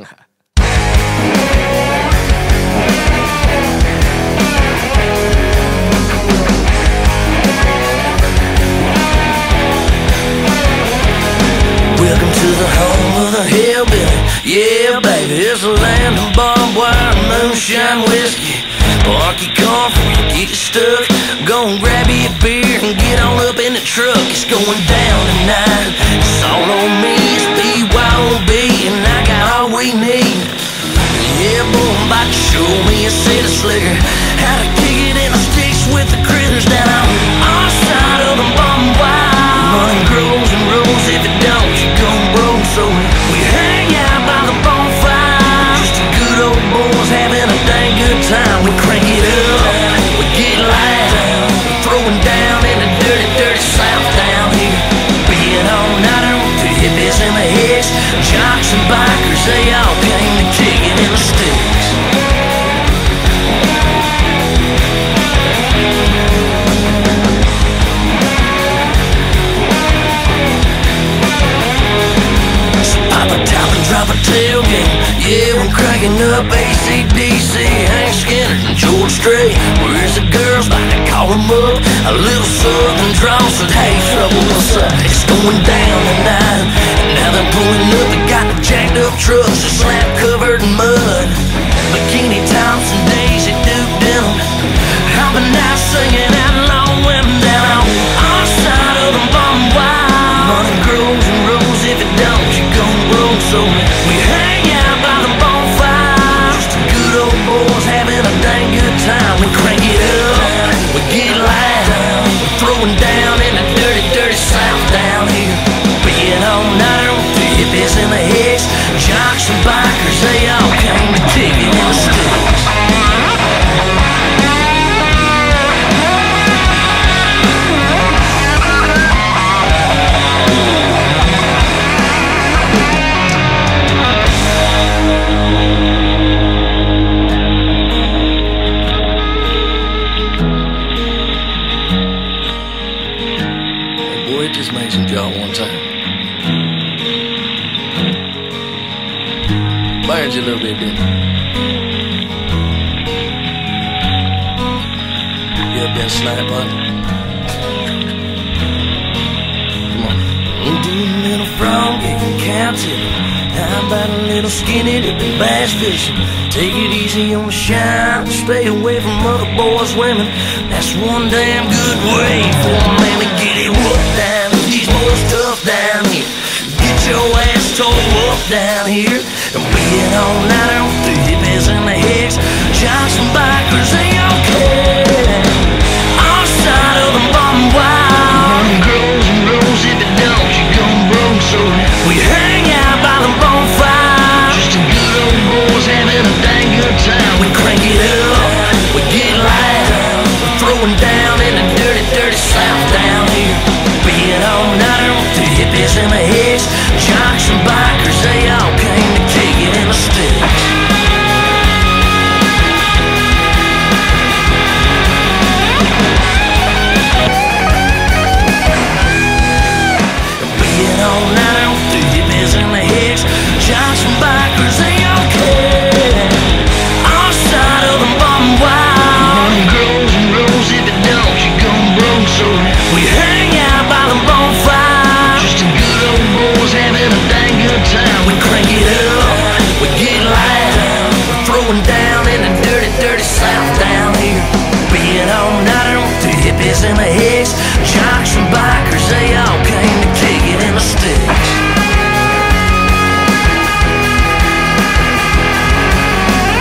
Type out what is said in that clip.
Welcome to the home of the hillbilly. Yeah, baby, it's a land of barbed wire moonshine whiskey. Park your car before you get stuck. Go and grab you a beer and get on up in the truck. It's going down a of slicker. How to kick it in the sticks with the critters down on our side of the barbed wire. Money grows and rolls if it don't, you gon' broke. So we hang out by the bonfire. Just a good old boys having a dang good time. We crank it up, we get loud. Throwing down in the dirty, dirty south down here. Being all nighter with the hippies and the hicks. Jocks and bikers, they all came to kick drop a tailgate. Yeah, we're cranking up ACDC, Hank Skynyrd, and George Strait. Where's the girls? Like to call them up. A little southern drawl said, Hey, trouble, what's up? It's going down tonight. Now they're pulling up. They got the jacked up trucks, the slap covered in mud. Bikini tops and Daisy Duke. I've been out singing out We hang out by the bonfire. Just good old boys having a dang good time. We crank it up, we get loud. Throwing down in the dirty, dirty south down here. Being all with the hippies and the hicks. Jocks and bikers, they Boy, it just makes him jaw one time. Burned you a little bit, didn't it? You ever been snipe hunting? Come on. A little frog getting captive. How about a little skinny dipping bass fishing? Take it easy on the shine, stay away from other boys' women. That's one damn good way for a man to get it whooped down. These boys tough down here. Get your ass tore up down here. And we get all nighter with the hippies and the hicks. Johnson bikers going down in the dirty, dirty south down here. Being all nighter with the hippies and the hicks, jocks and bikers, they in the head.